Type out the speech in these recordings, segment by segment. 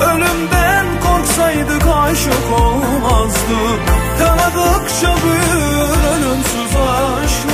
Ölümden korksaydık aşık olmazdık. Kanadıkça büyür ölümsüz aşklar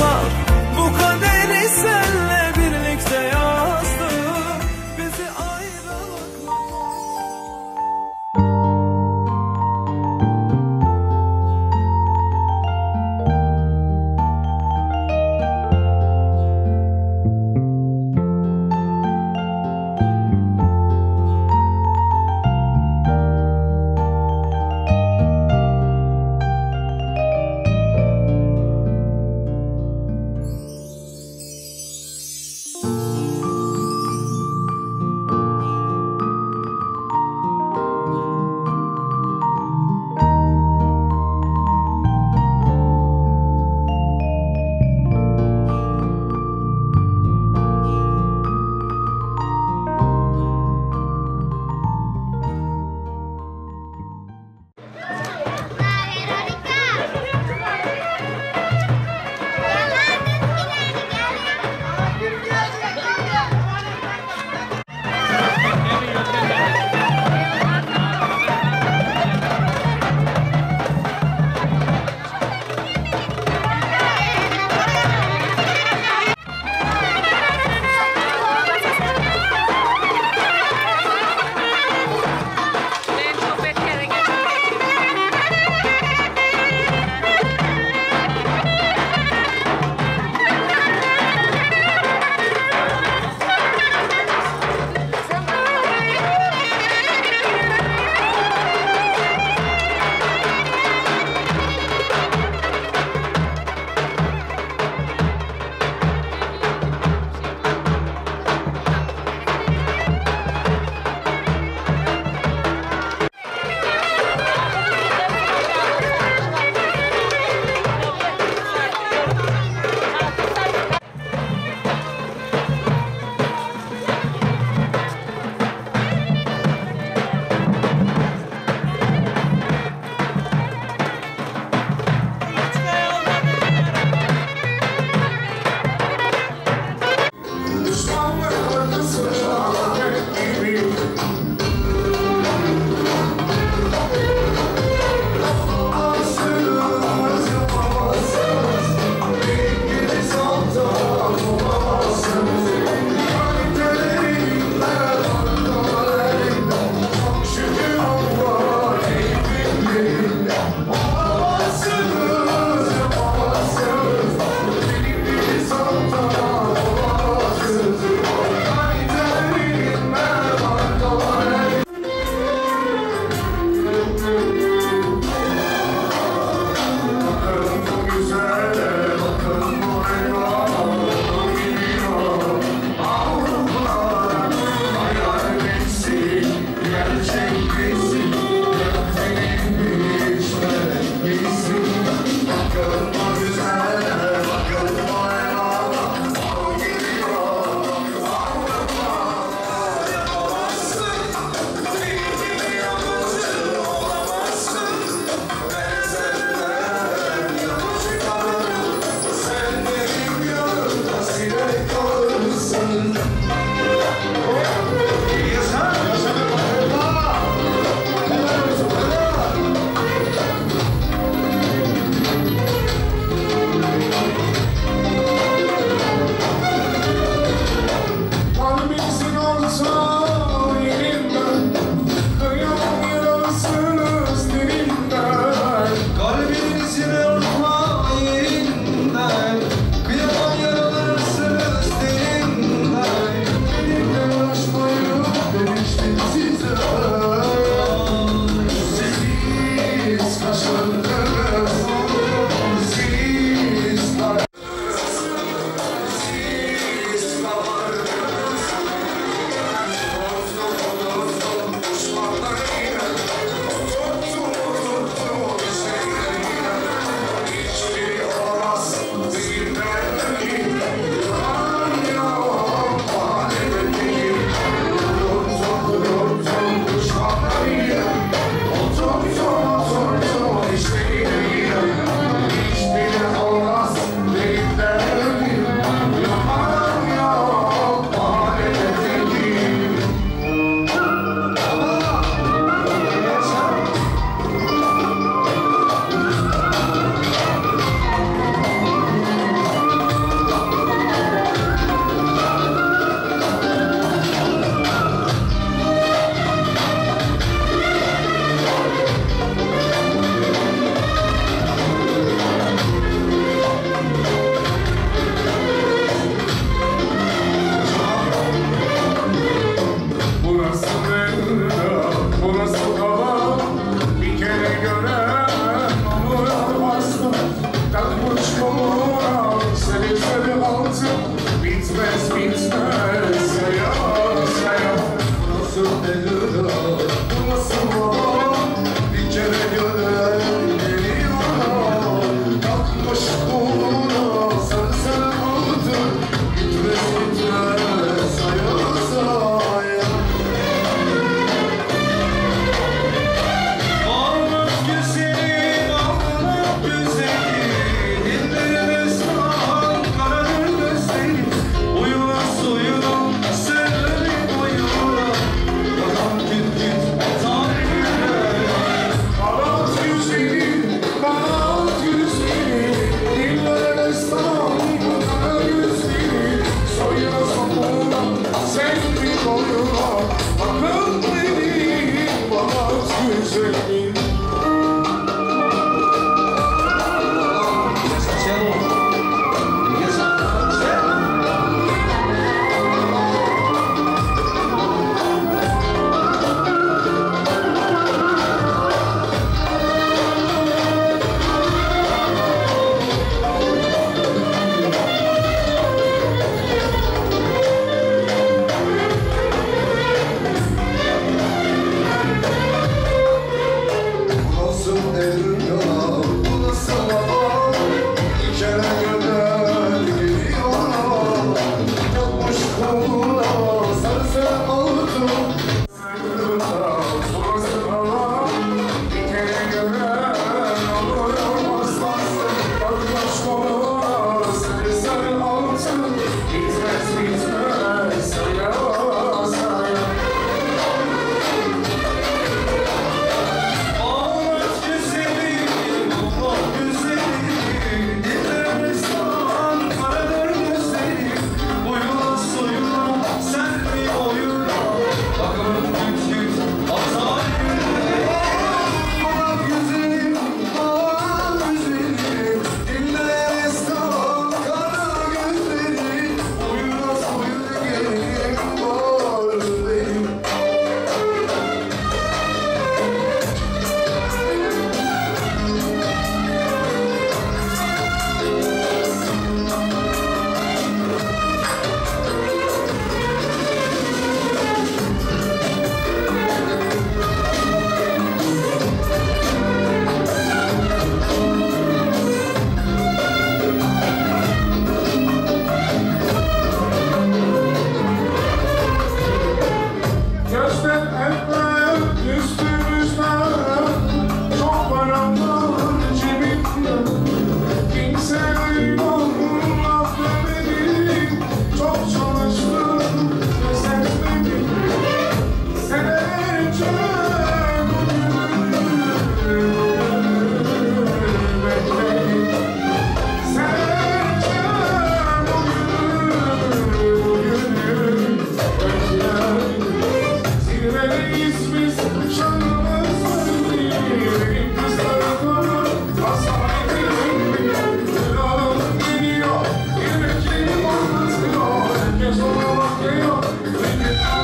real.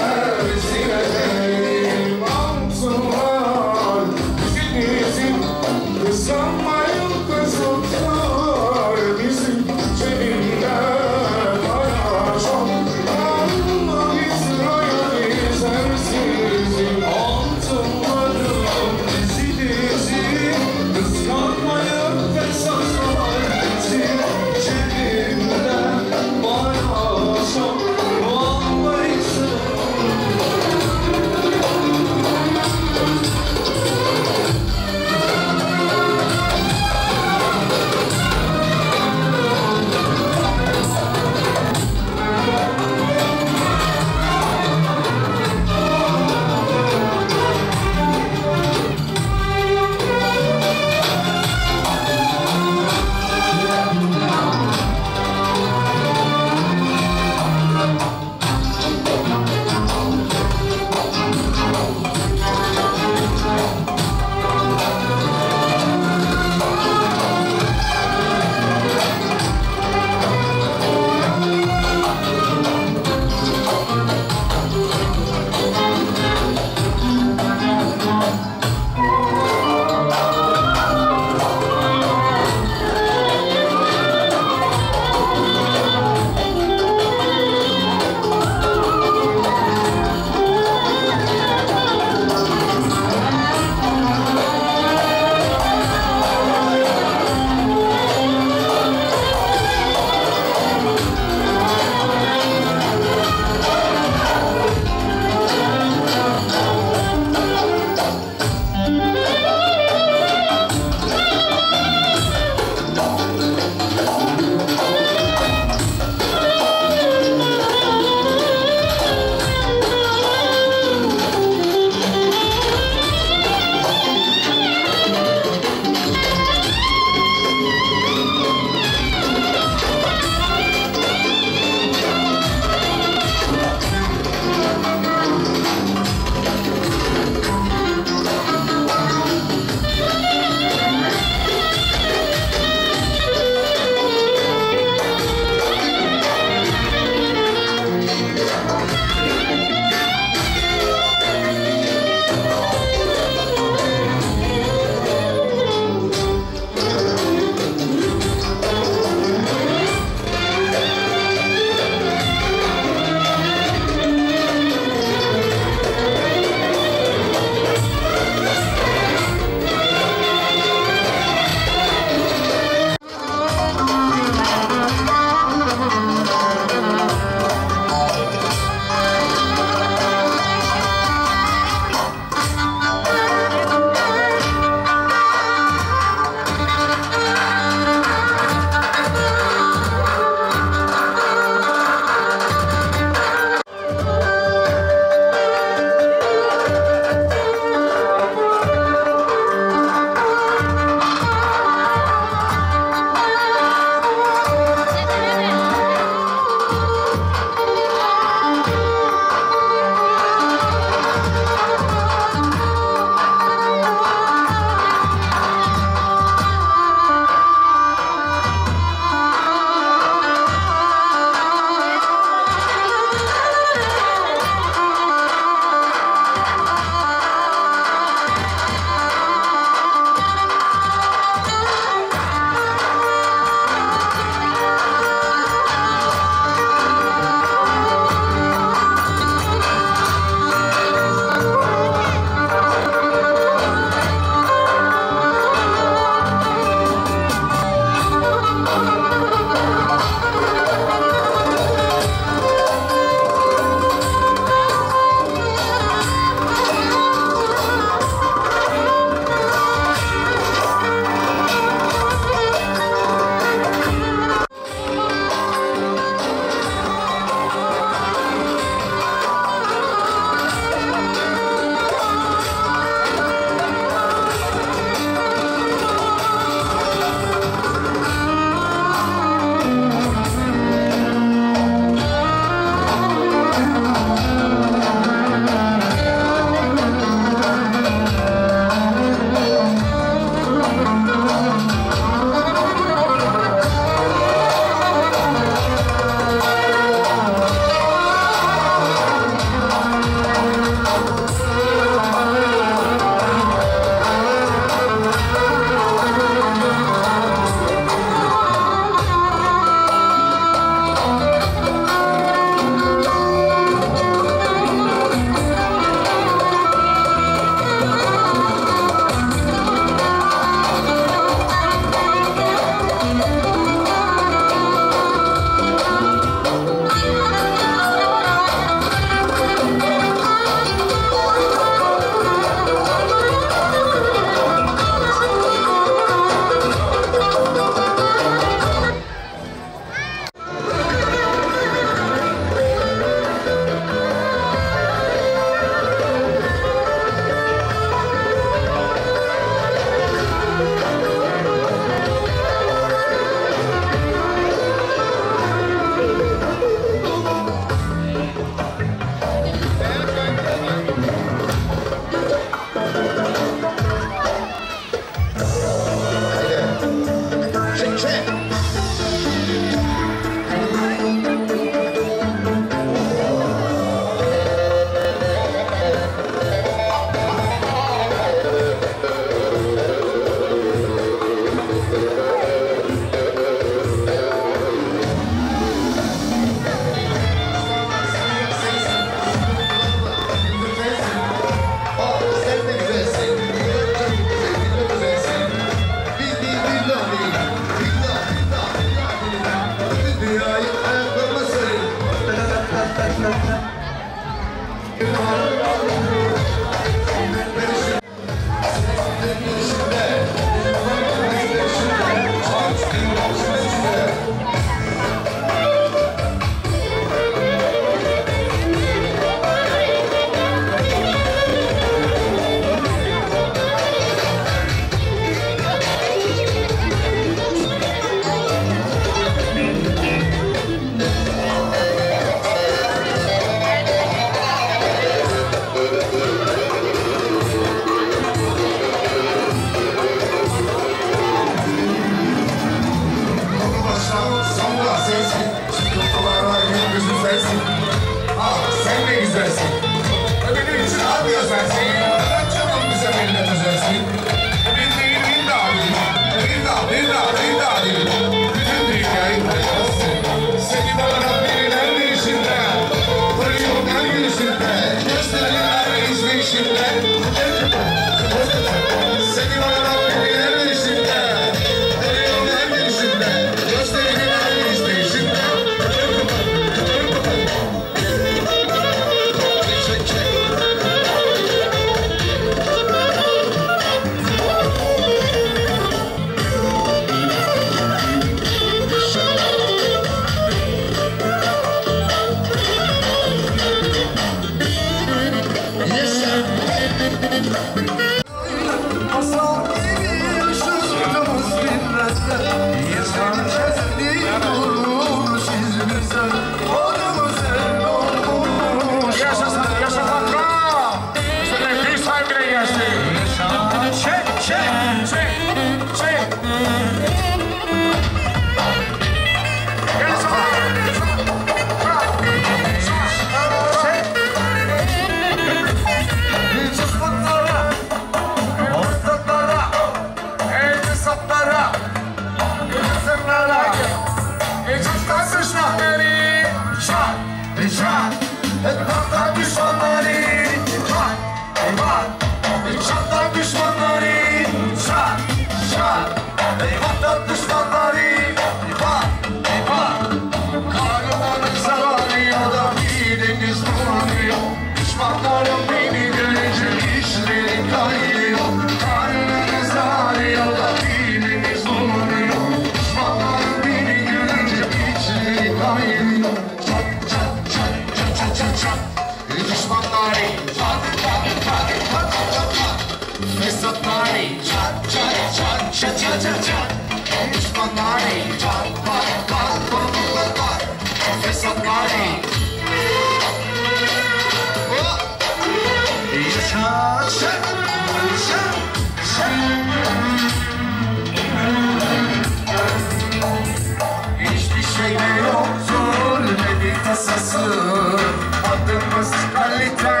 Kırmızı kalite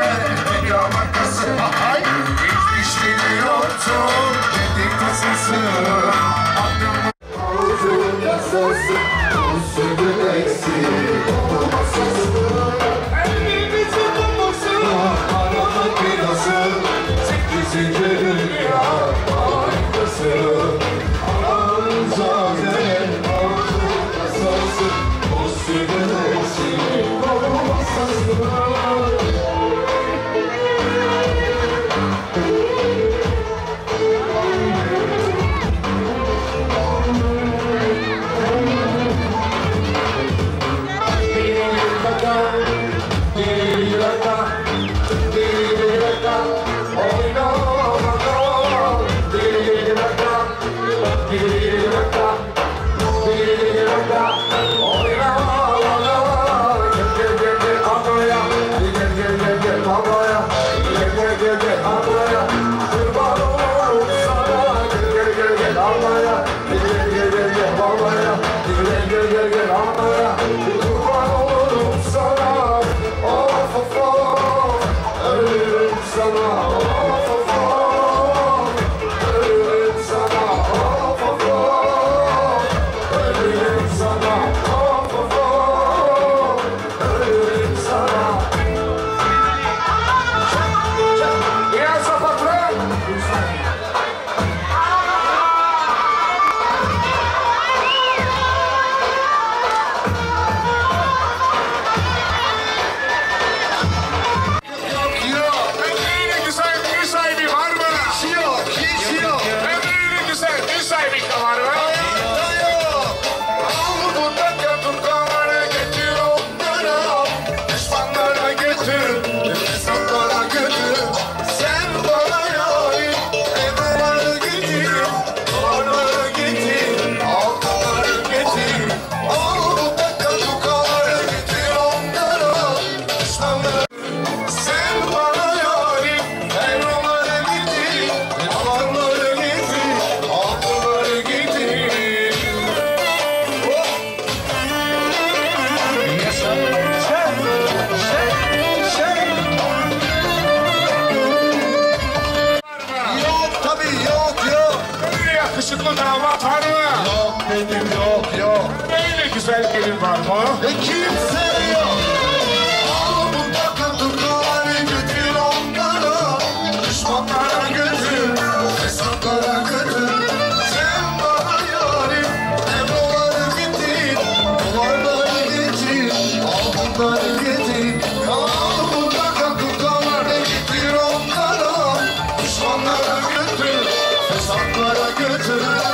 Dünya markası. Ahay Hiç düşünüyordum Dedik tasası return.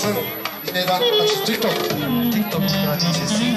сын, имена, значит, ТикТок. ТикТок, родительский.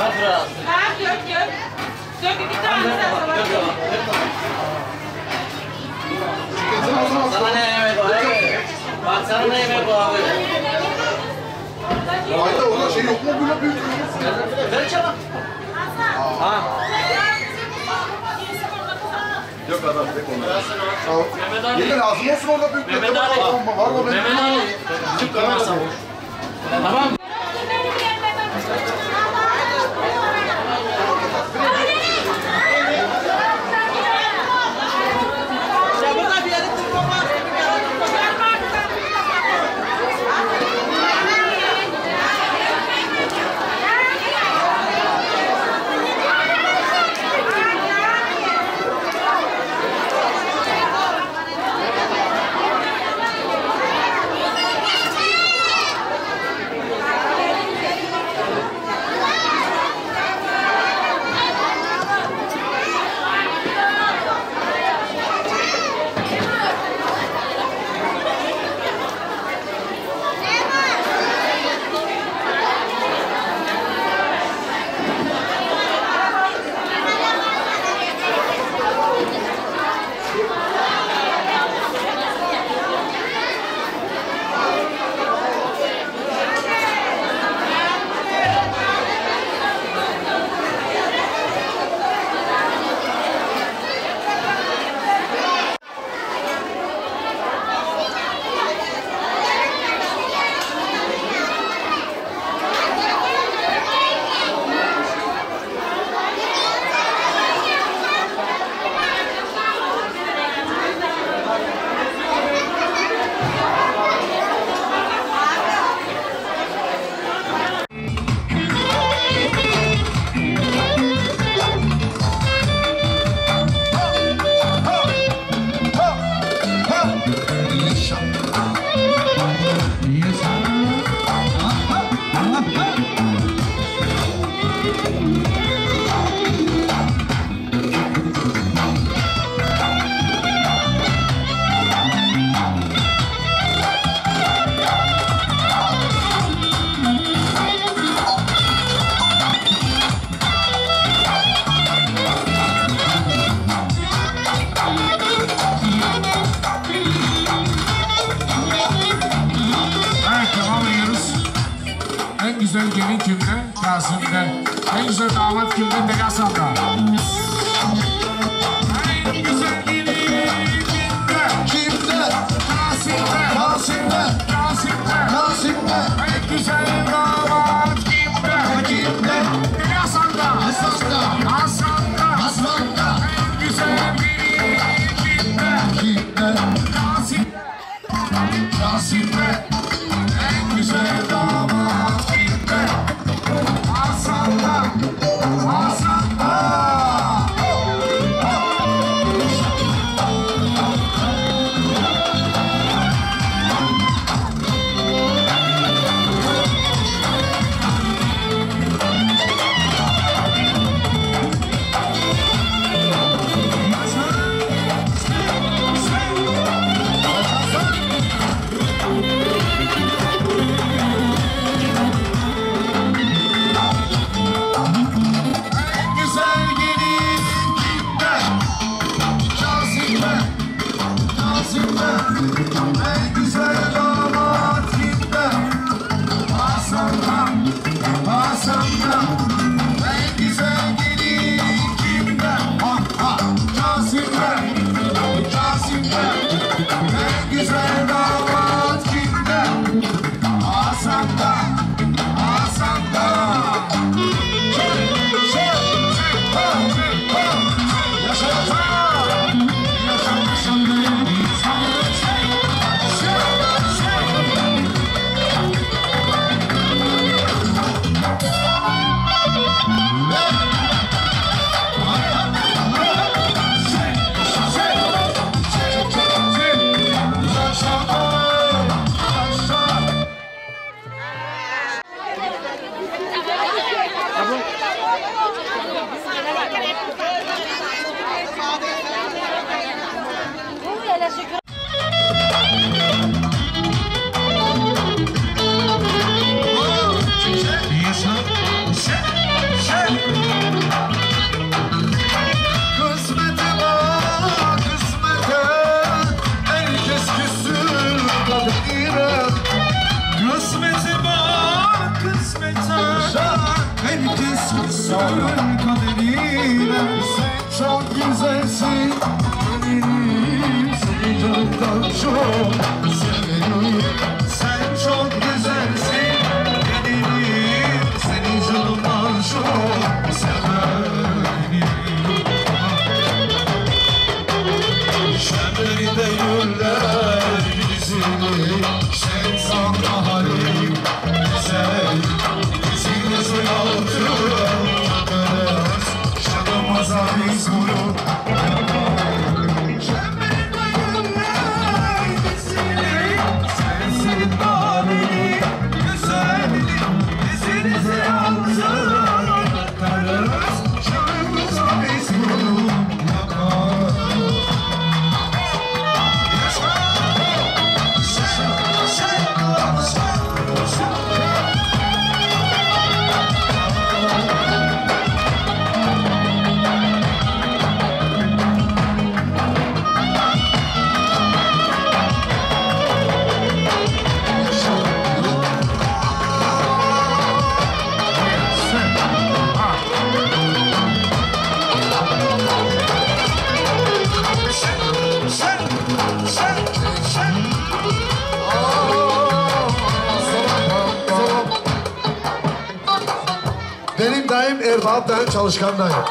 Var biraz. Ha dök dök. Dök iki tane sarsavat Ver dök. ver zaman Sana ne yemek abi? Bak sana ne yemek o abi? Ayda orada şey yok mu böyle büyük? Ver çabuk. Yok adam tek onlar. Yine lazım olsun orada büyük. Mehmet Ali. Var mı? Mehmet Ali. Küçük kamera Tamam. 楽しかっよ。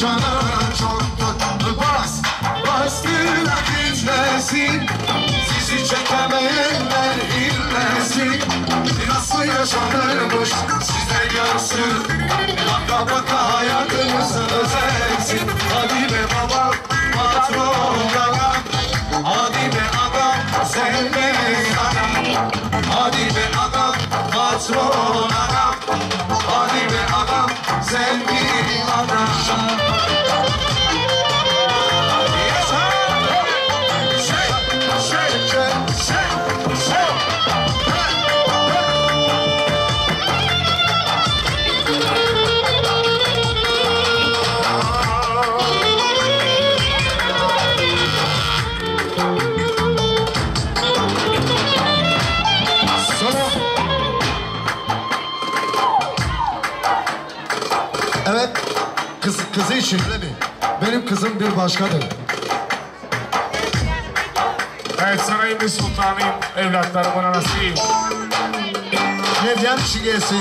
şana çok tatlı bas Bas güller Sizi çekemeyenler inlesin Nasıl yaşanırmış size görsün. Baka baka hayatınız özelsin Habibe baba patron bana Habibe adam sen de sana. Habibe adam patron adam Habibe adam sen bir kızım bir başkadır. Evet sarayımız sultanıyım evlatlarımın anasıyım. Neden şigesi?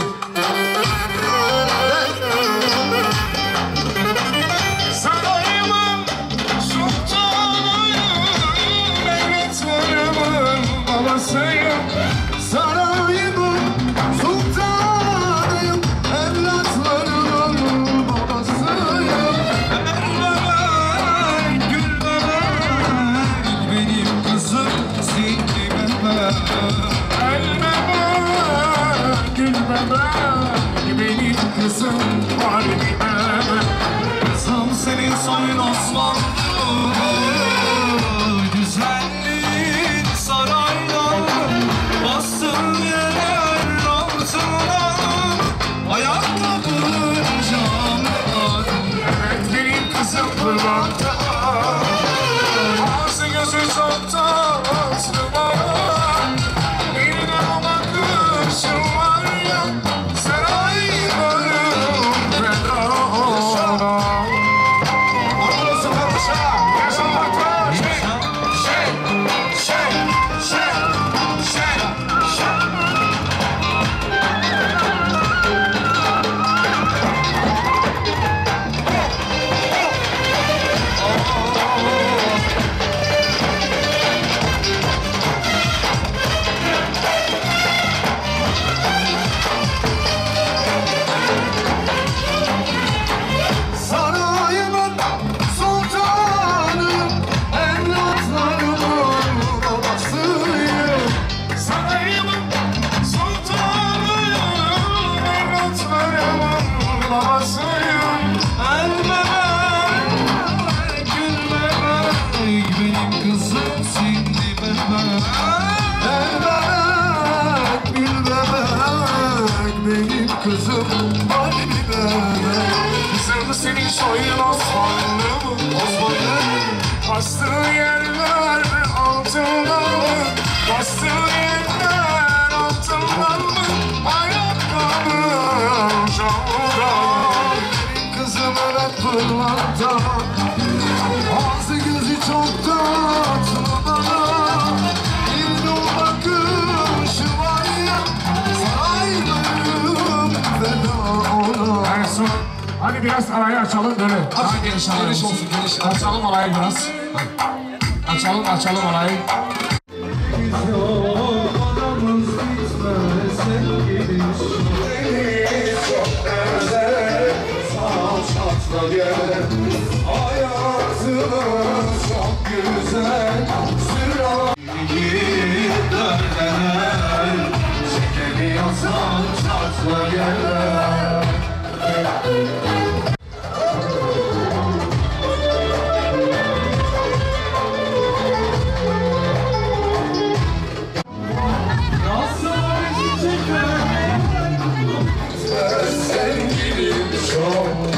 açalım böyle. Aç, daha geniş, geniş olsun. Geniş. Açalım orayı biraz. Açalım açalım orayı. Sen Sevgilim çok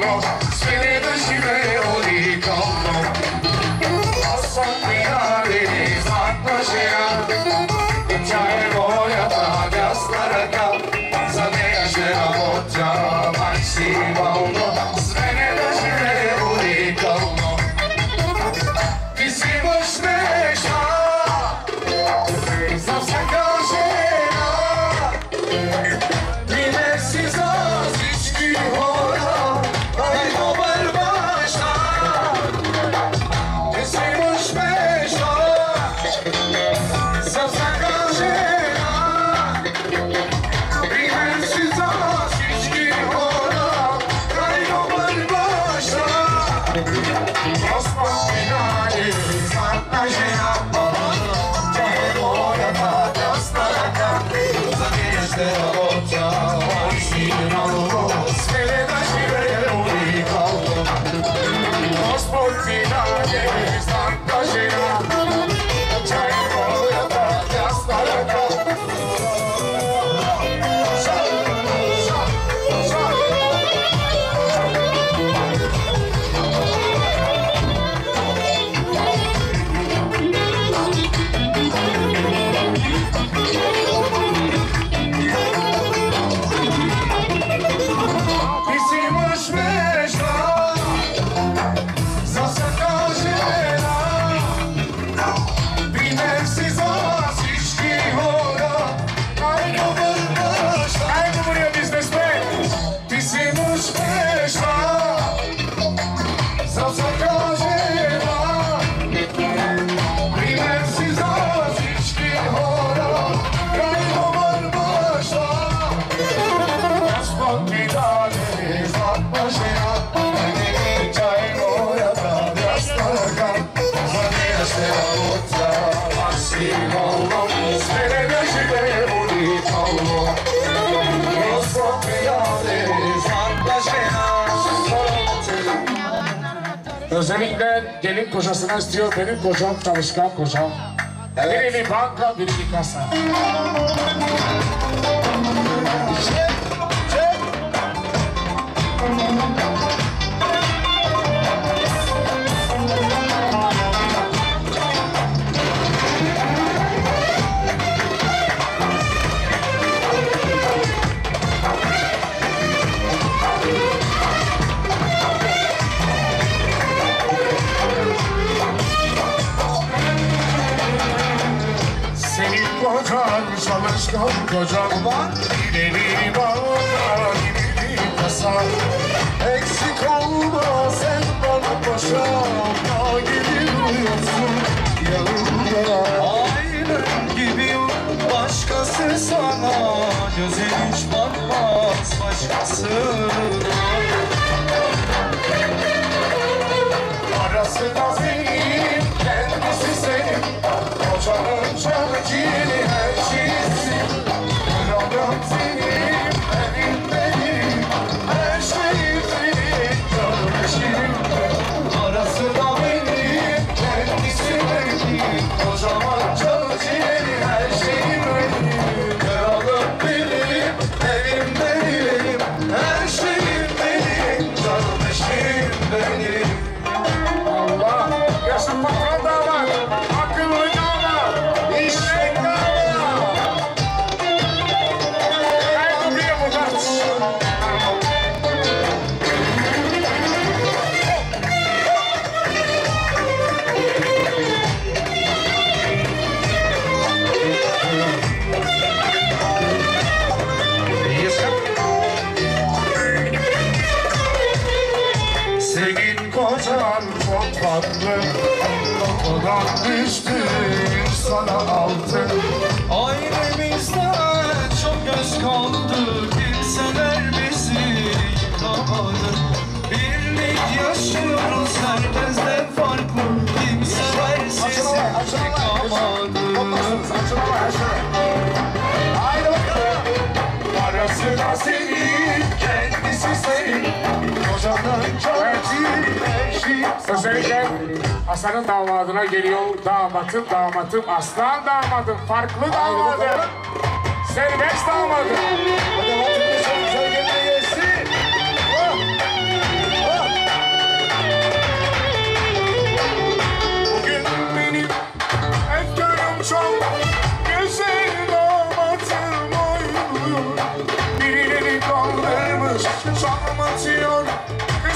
lost. Dikkat gelin kocasına istiyor. Benim kocam çalışkan kocam. Evet. Bir eli banka, bir eli kasa. kocam var Gideni bana gideni kasa Eksik olma sen bana paşa Daha gidiyorsun yanımda Aynı gibiyim başkası sana. Gözün hiç bakmaz başkasına olmadı Haydi bakalım Parası da senin Kendisi senin Kocanın çocuğu Eşi Özellikle Hasan'ın damadına geliyor Damatım damatım aslan damadım Farklı damadım. Serbest damadım. Hadi bakalım.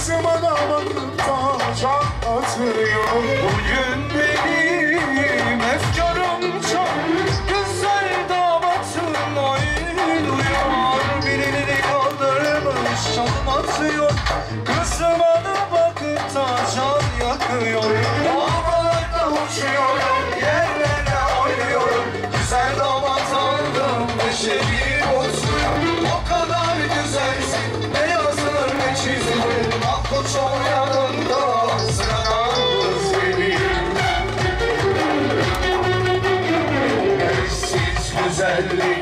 Başıma damadın taşa atıyor. Bugün benim efkarım çok Güzel damatım oynuyor Birileri kaldırmış çalım atıyor. Kızıma da bakıp taşan yakıyor. Dağlarda uçuyorum yer Ele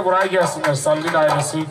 varsa buraya gelsinler. Sallin ailesi.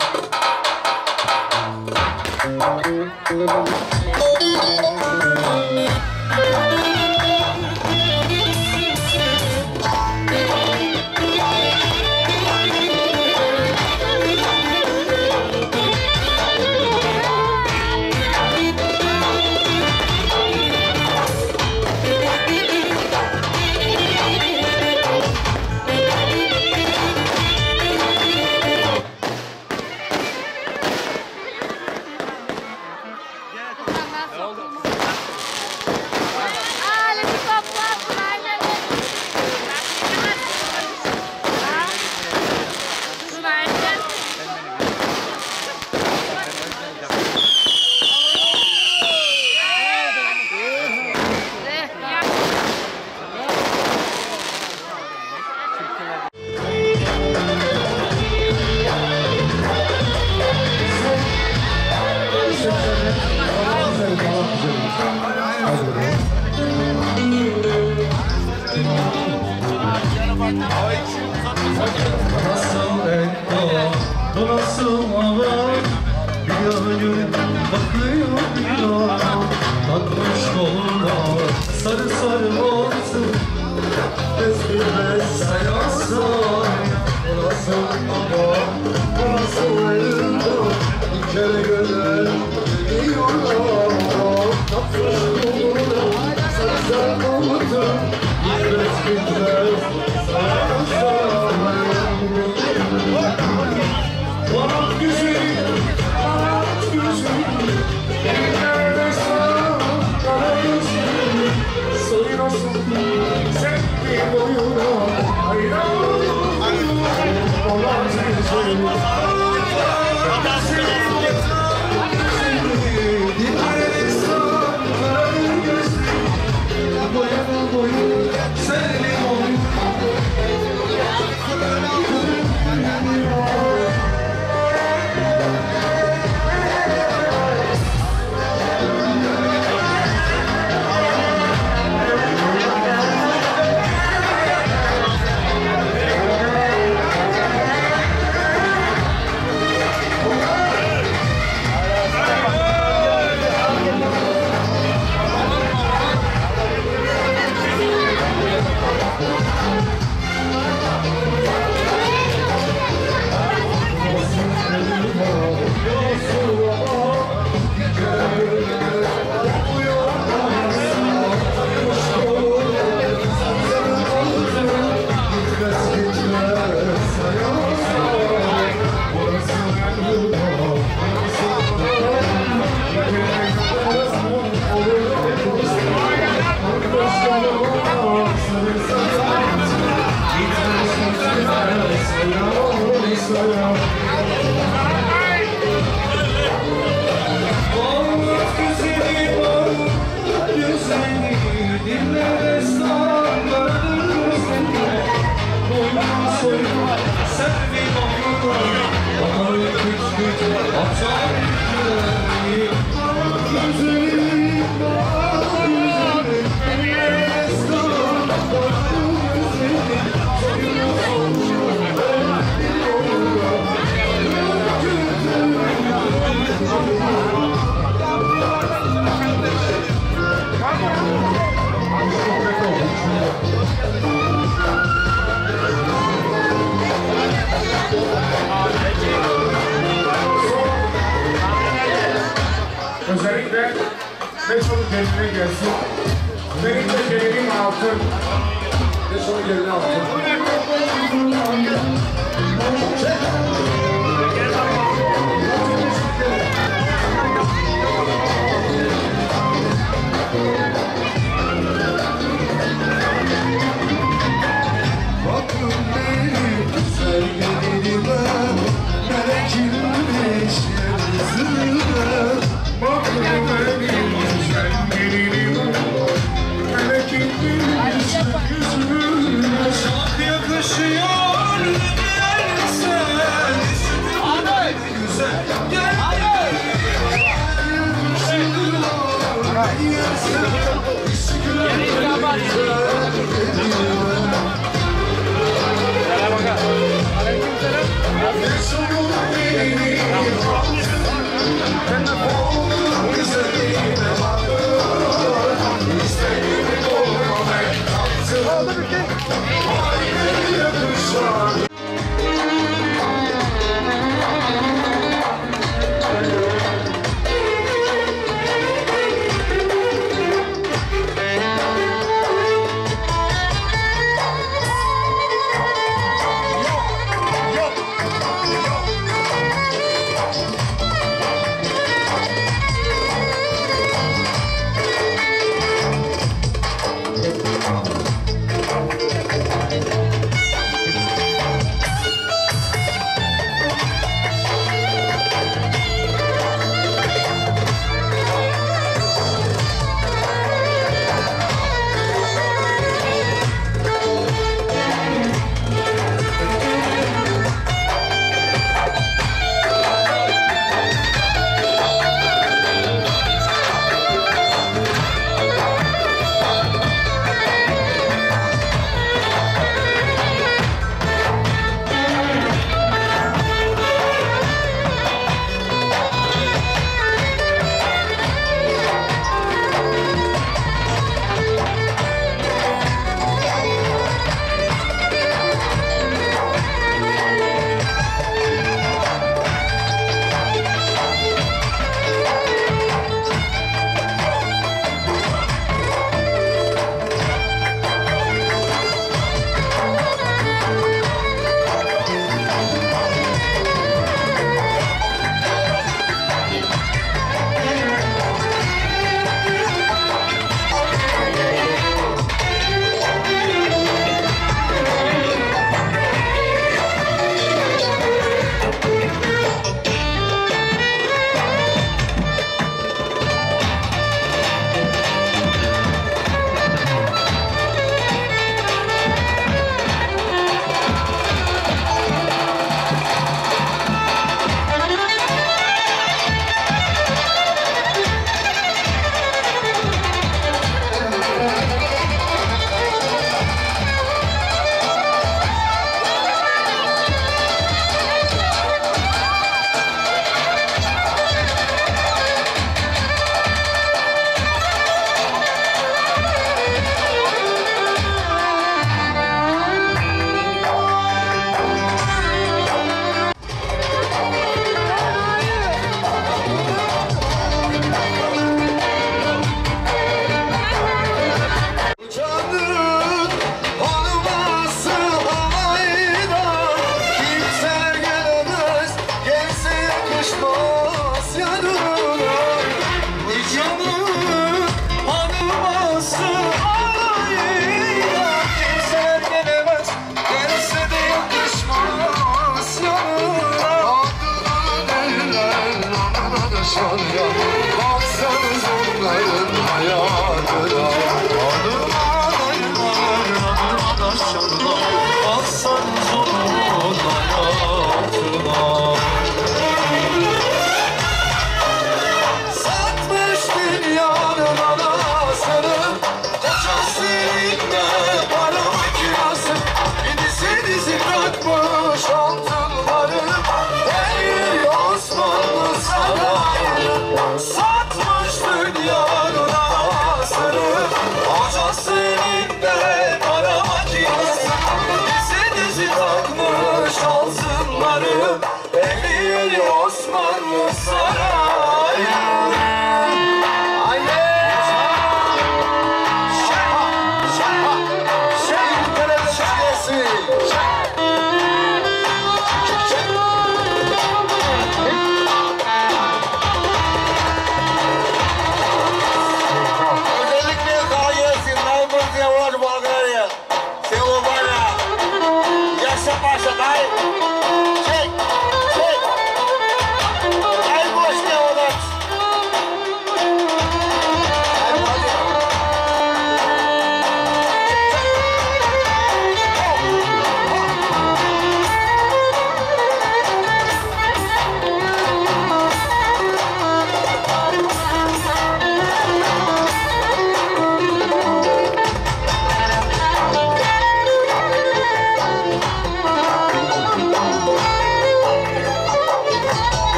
真的过。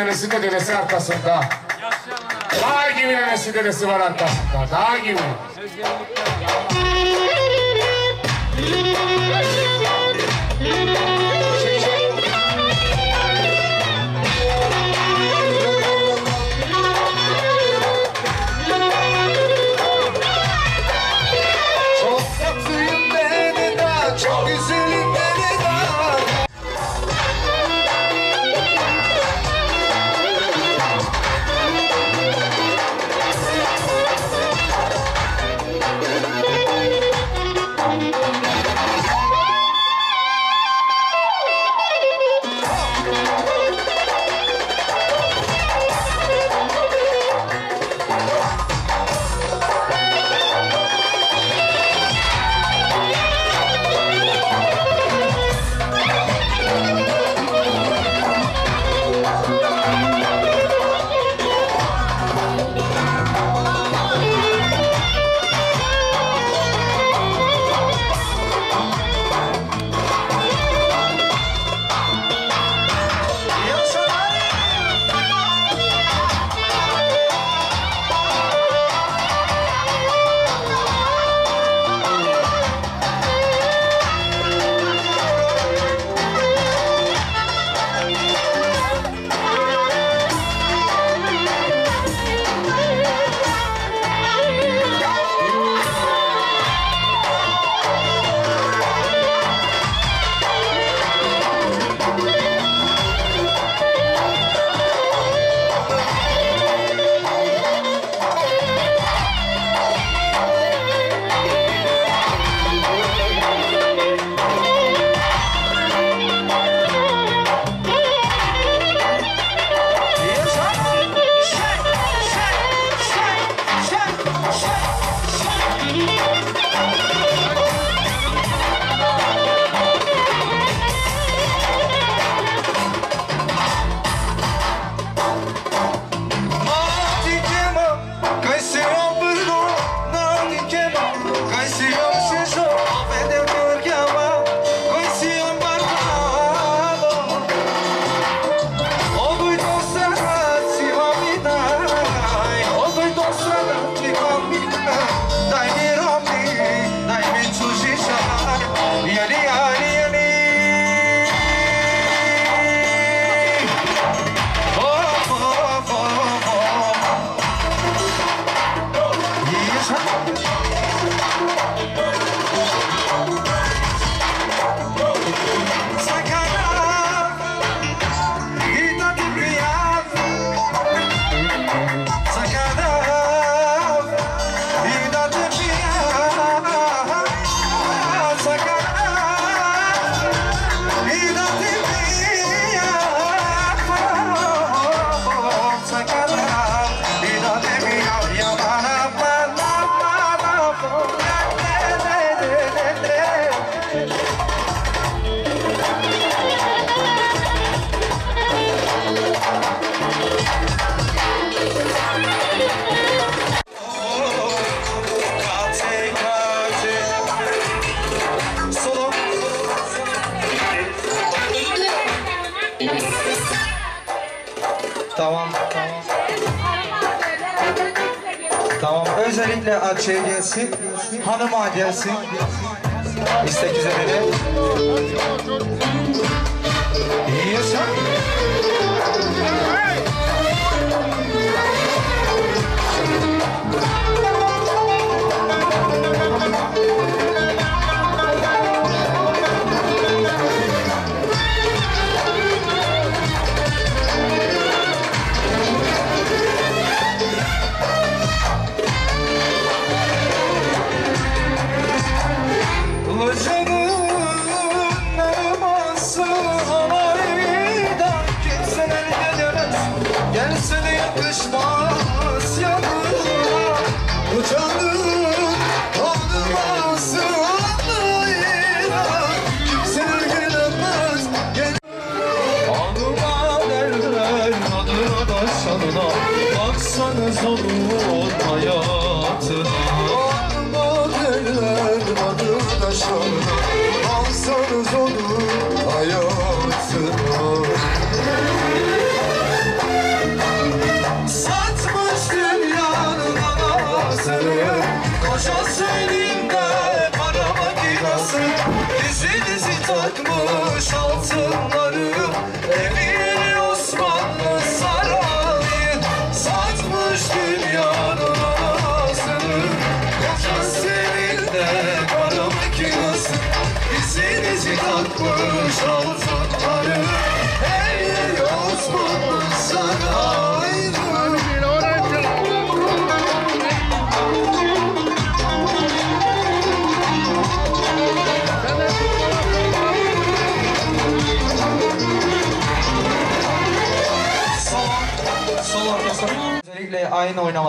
dedesi de dedesi arkasında. Dağ gibi nenesi dedesi var arkasında. Dağ gibi.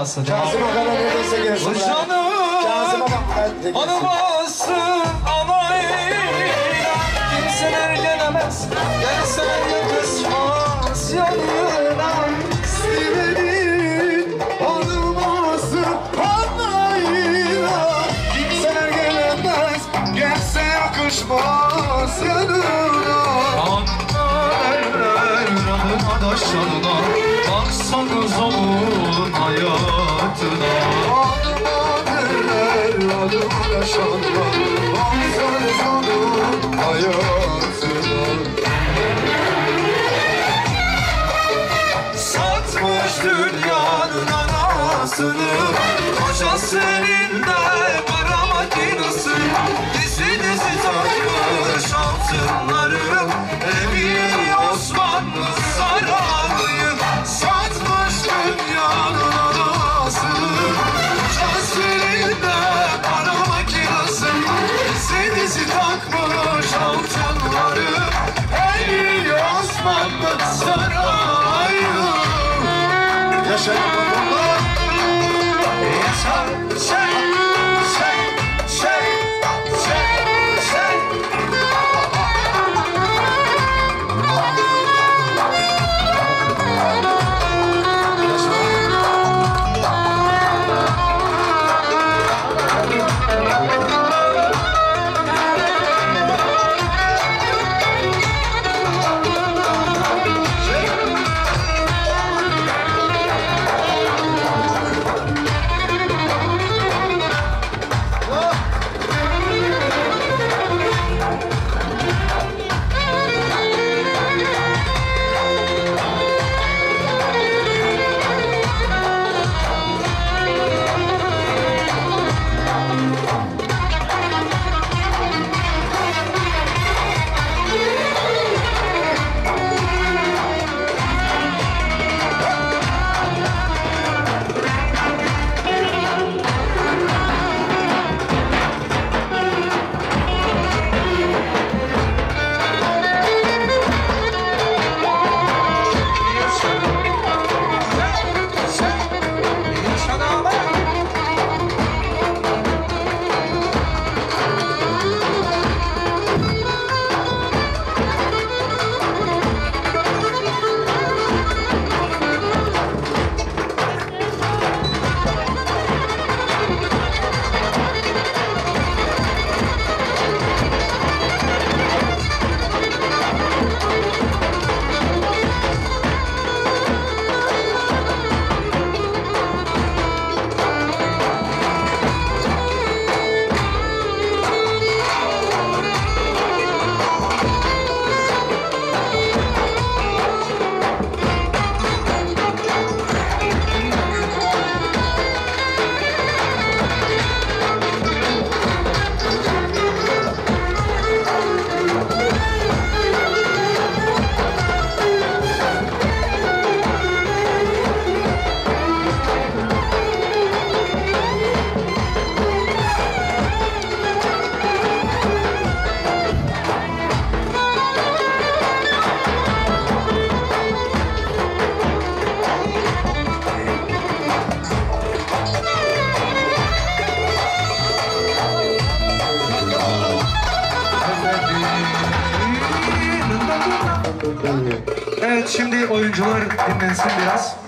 havası. Kazım Aga neredeyse gelsin. Canım. Kazım Aga. Anılmasın anayla. Kimseler gelemez. Gelseler gelemez. Satmış dünyanın anasını Kocasını Session. şimdi oyuncular dinlensin biraz.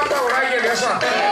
Karşıdan bak da buraya gel Yaşar. Hadi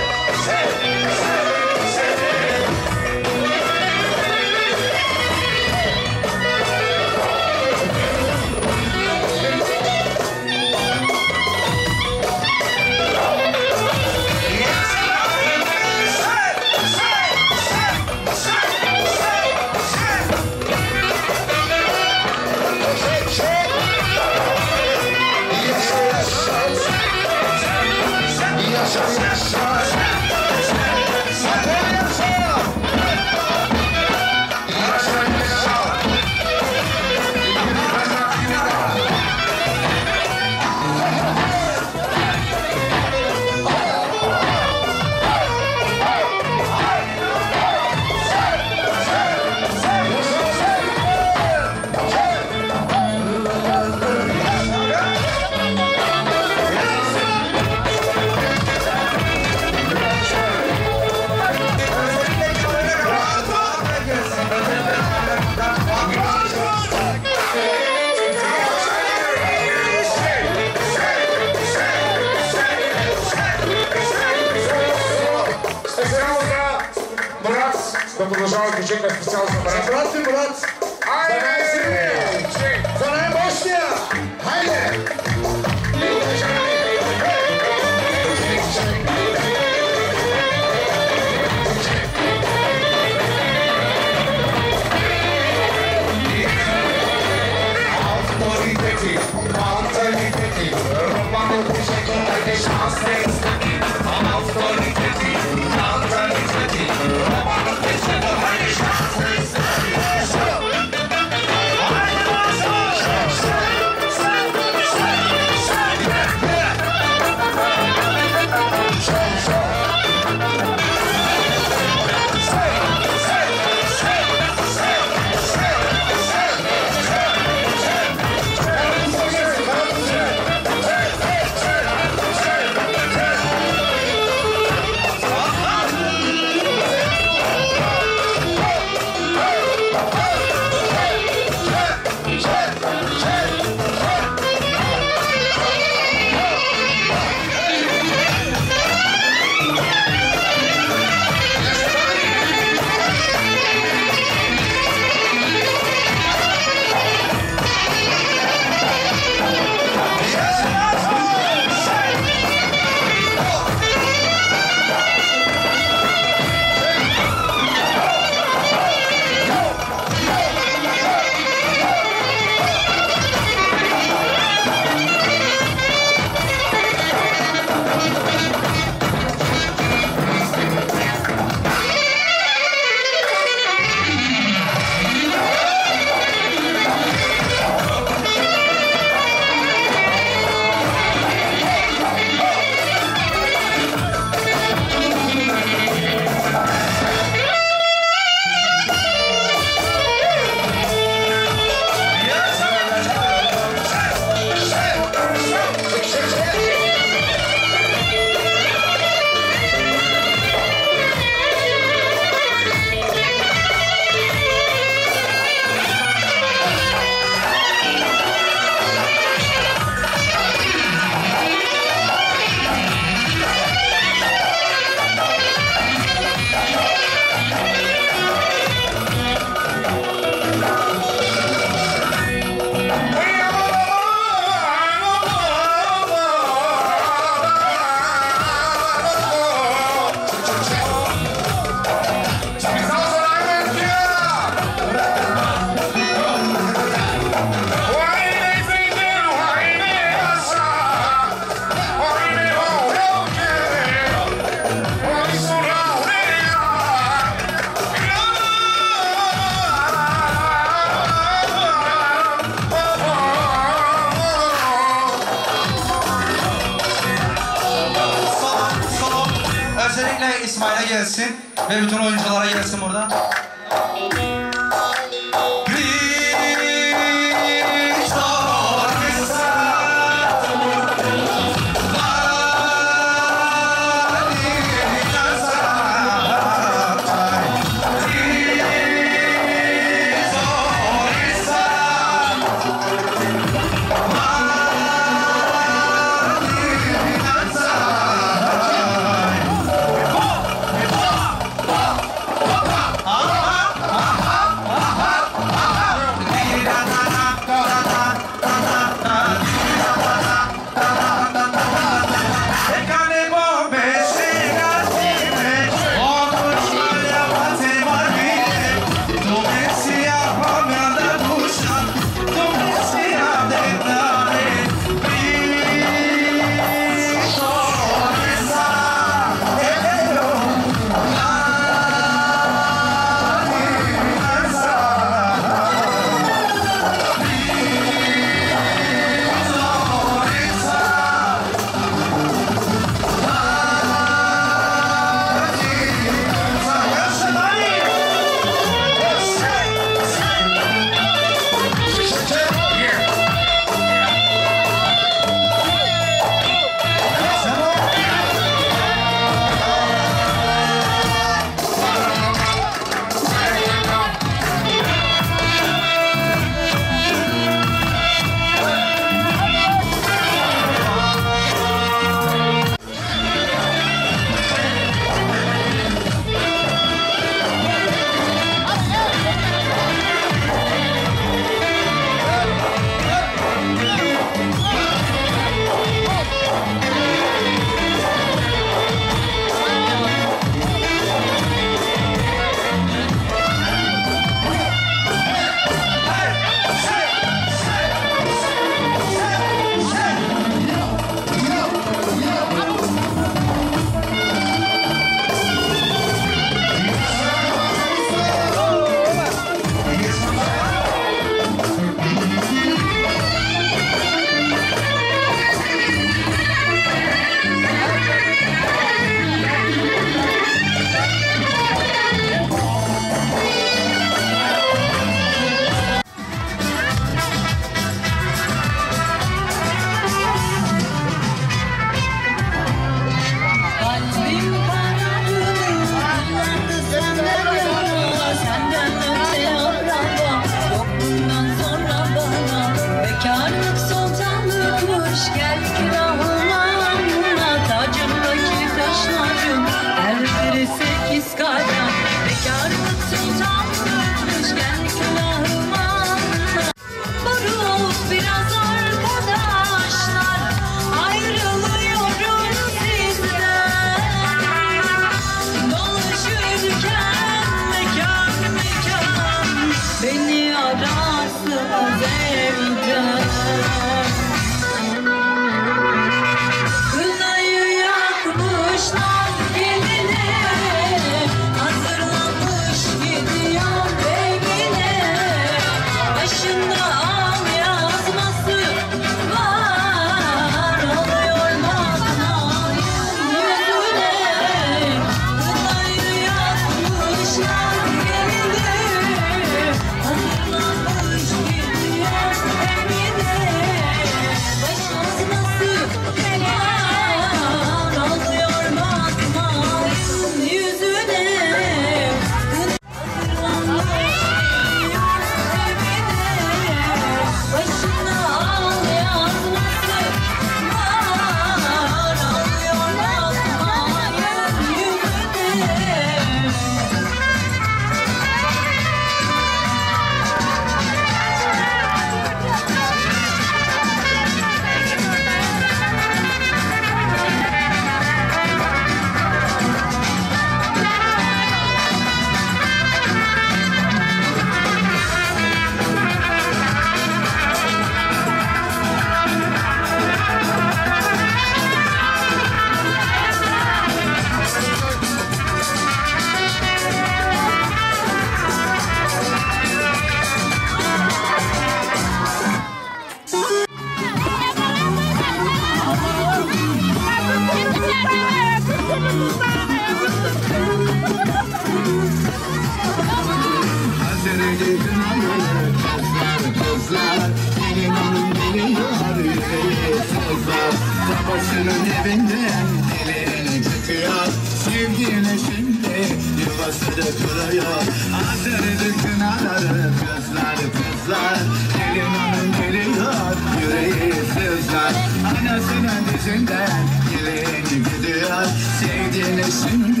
Dizinden gelin gidiyor Sevdiğine şimdi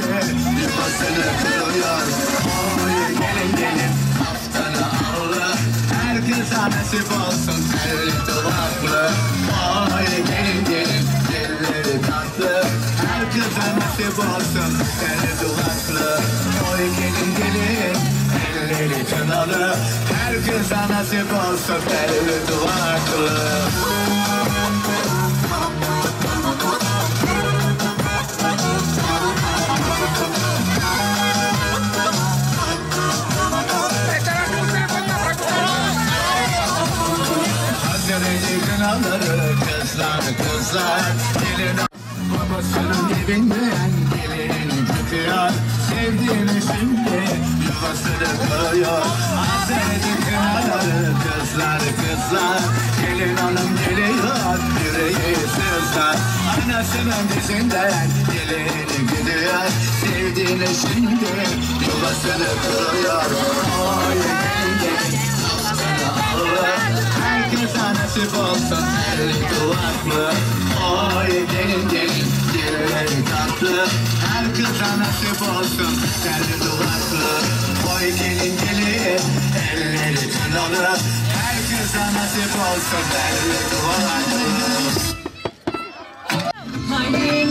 yuvasını kırıyor. Oy gelin gelin haftanı Allah Herkese nasip olsun telli duvaklı Oy gelin gelin dilleri tatlı Herkese nasip olsun telli duvaklı Oy gelin gelin elleri kınalı Herkese nasip olsun telli duvaklı Gelin babasının evinden gelin çıkıyor Sevdiğini şimdi yuvasını kırıyor Hazreti kınaları kızlar kızlar Gelin hanım geliyor yüreği sızlar Anasının dizinden gelin gidiyor Sevdiğini şimdi yuvasını kırıyor Oy gelin Allah Herkese nasip olsun elli duvaklı Oy gelin gelin dilleri tatlı. Herkese nasip olsun elli duvaklı Oy gelin gelin elleri kınalı Herkese nasip olsun elli duvaklı Hayırlar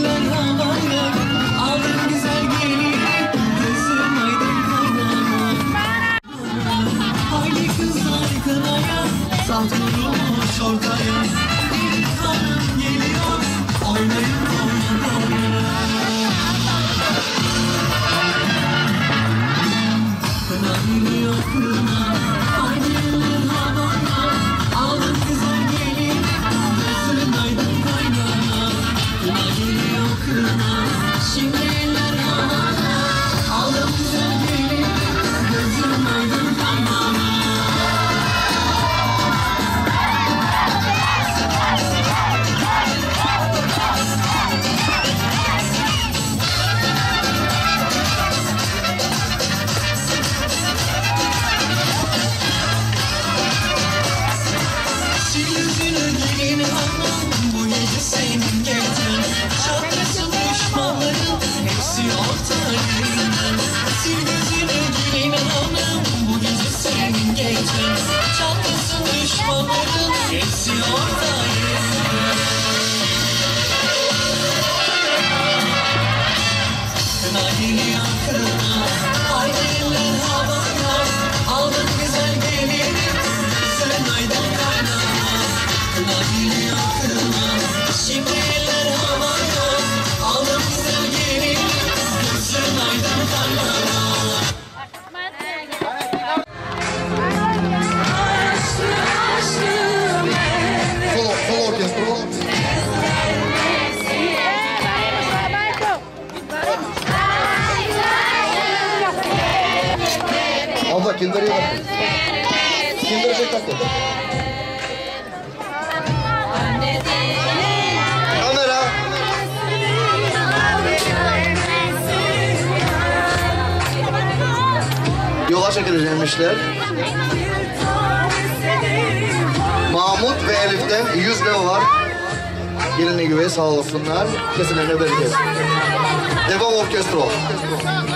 Saltanmış ortaya Bir hanım geliyor Oynayın Kına gidiyor kına Kamera. Yola çekileceğimişler. Mahmut ve Elif'ten 100 lira var. Gelini gibi sağ olsunlar. Kesinlikle bereket. Devam orkestro. Yüksek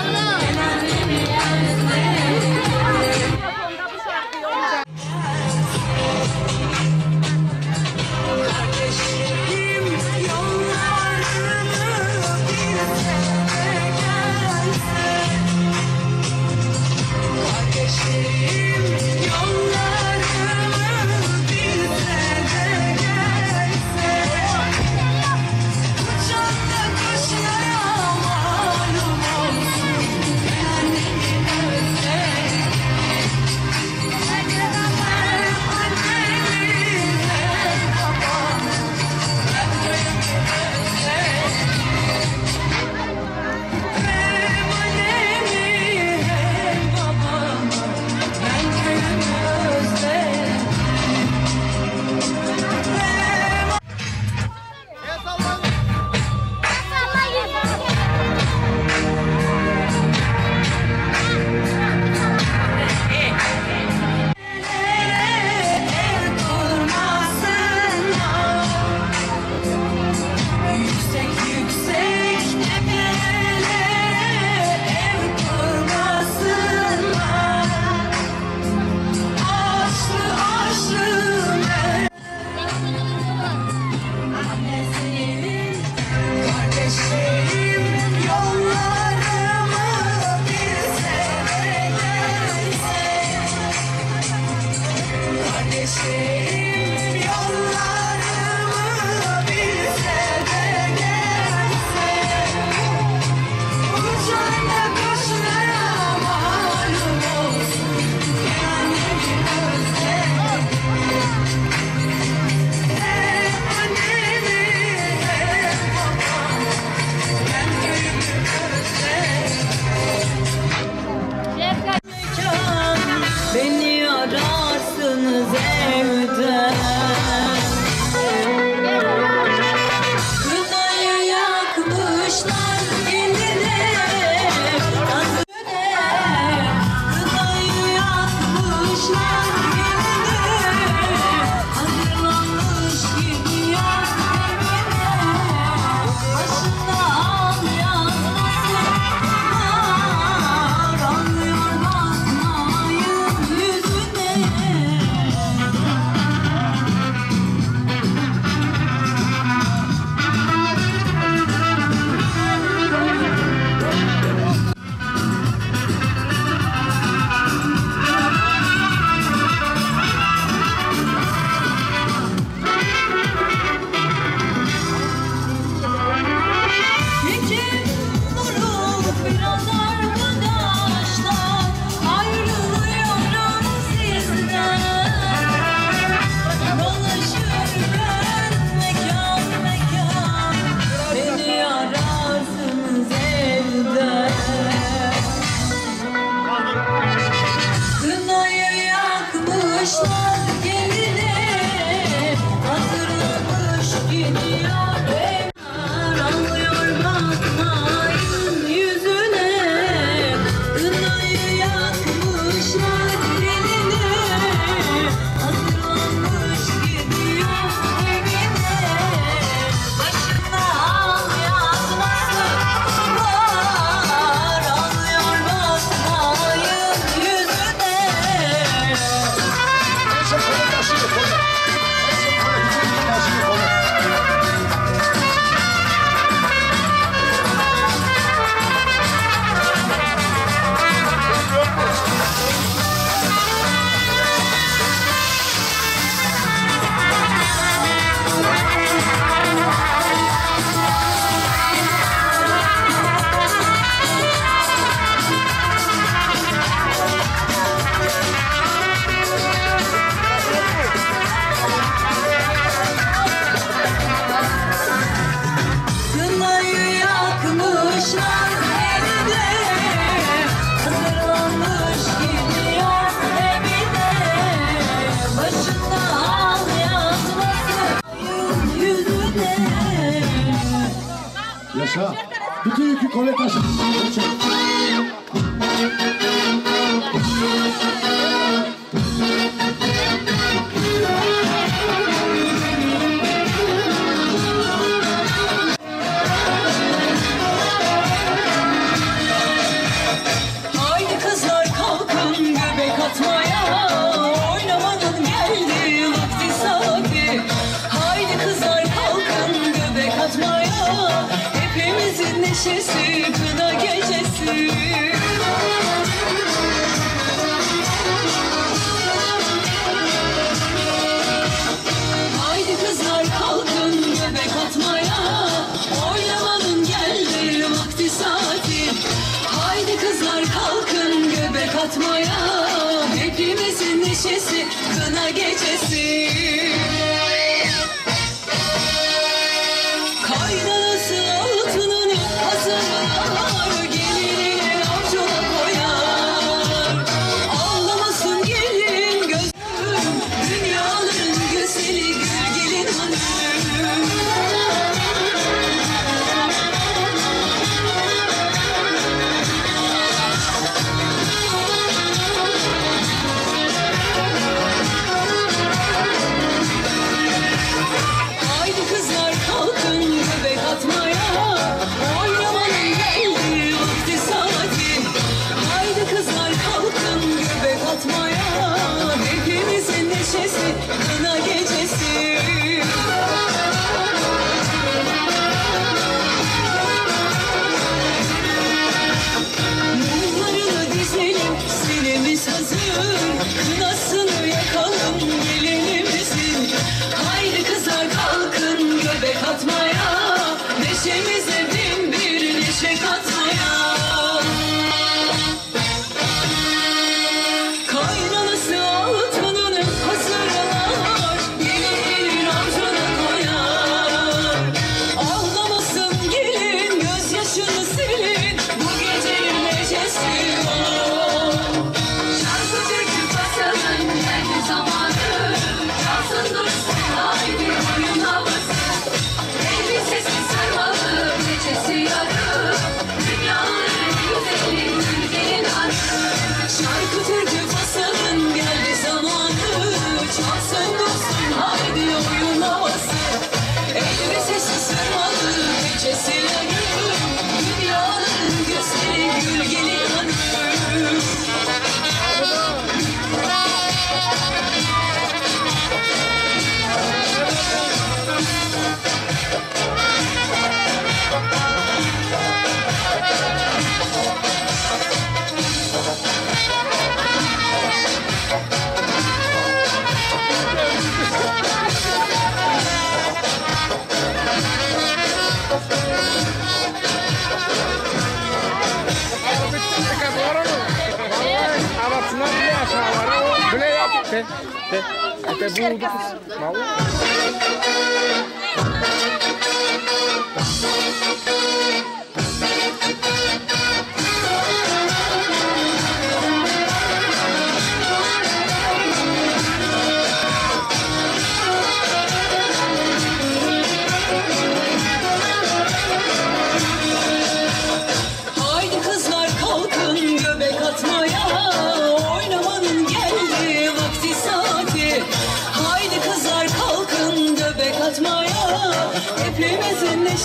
é burro.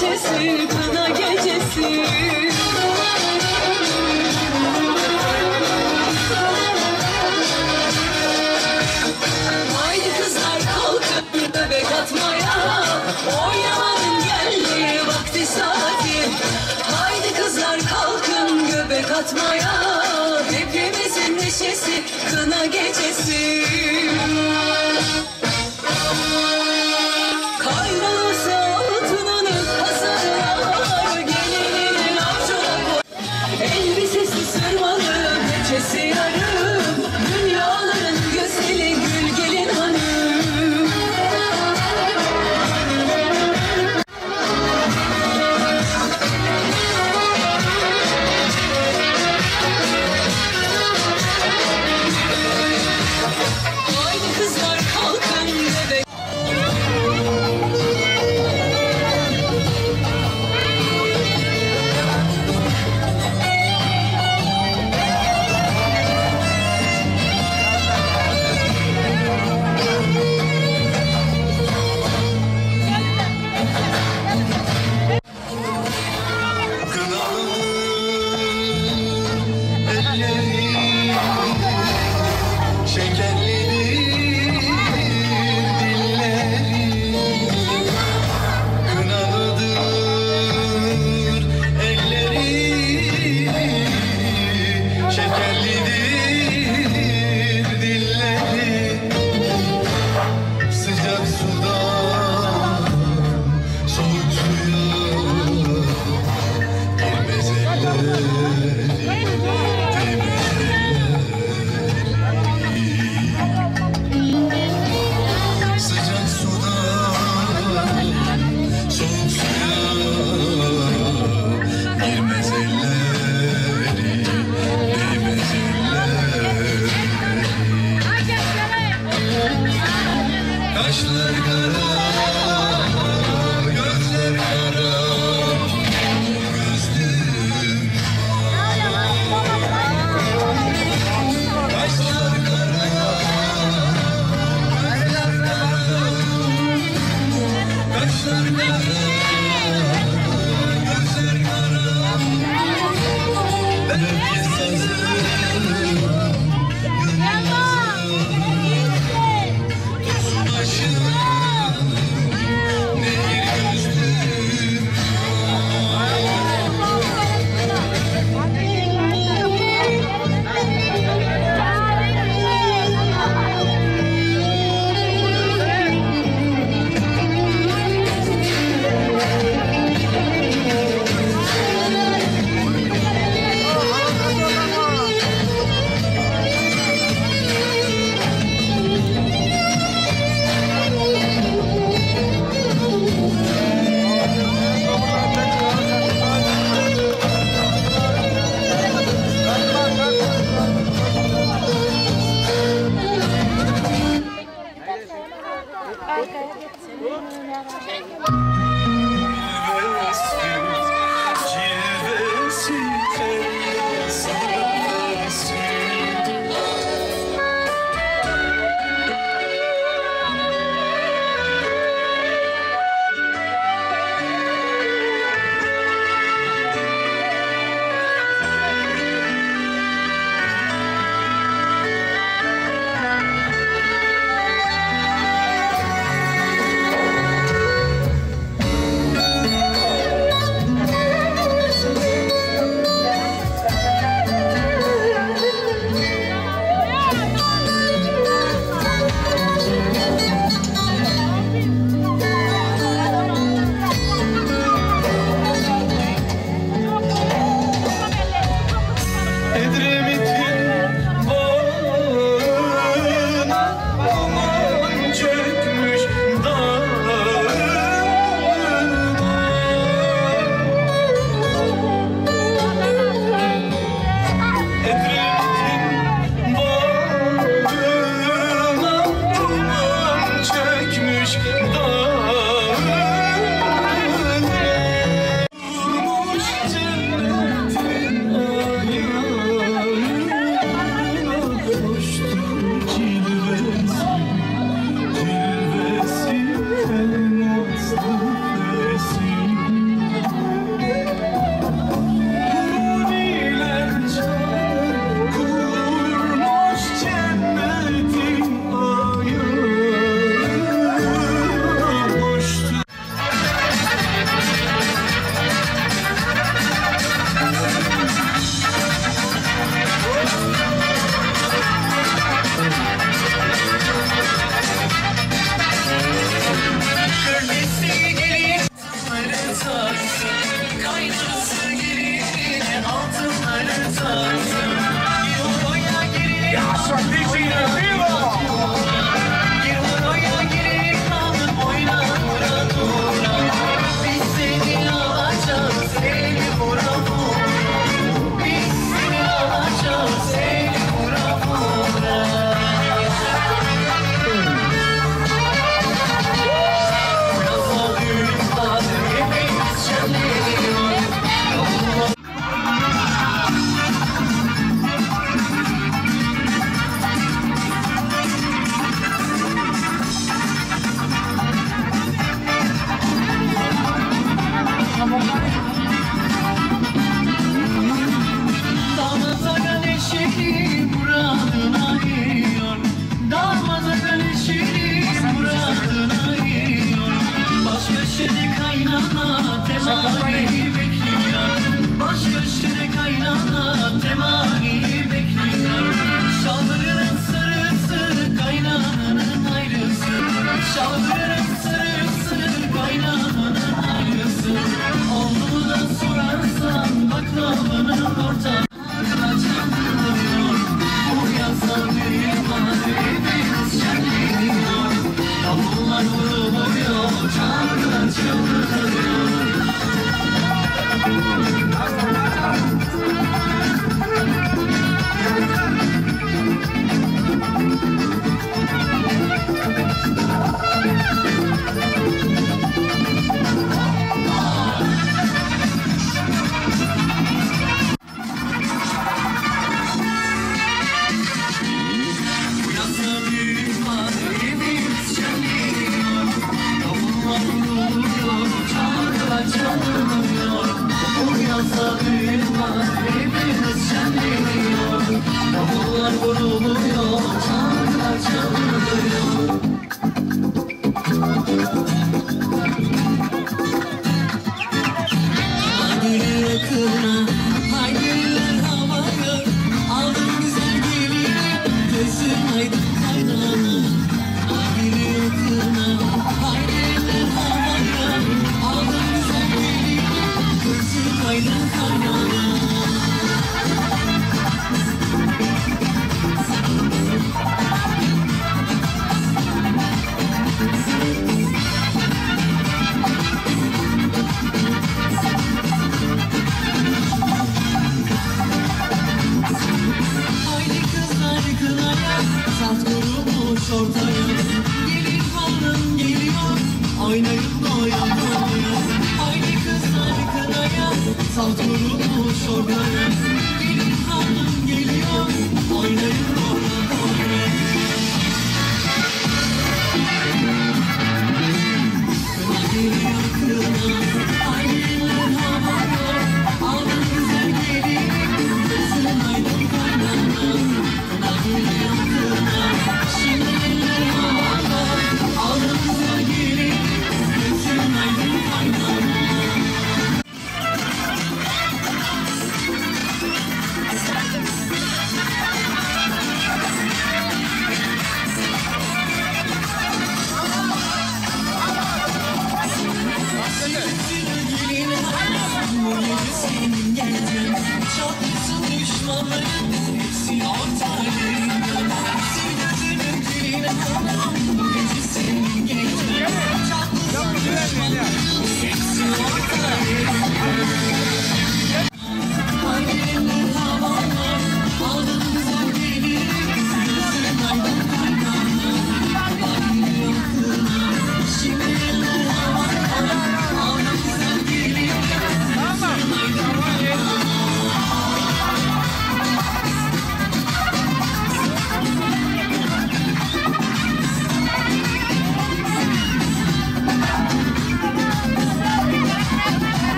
gecesi, kına gecesi. Haydi kızlar kalkın bebek atmaya. Oynamanın geldi vakti saati. Haydi kızlar kalkın göbek atmaya. Hepimizin neşesi, kına gecesi.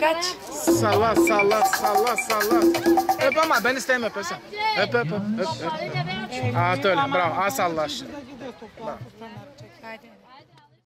Kaç. Salla salla salla salla. Öp ama ben istemiyorum öp sen. Öp öp öp. öp, öp. Aa öyle bravo. Aa salla şimdi.